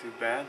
too bad.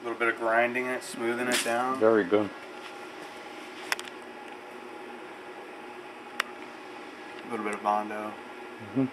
A little bit of grinding it, smoothing it down. Very good. A little bit of Bondo. hmm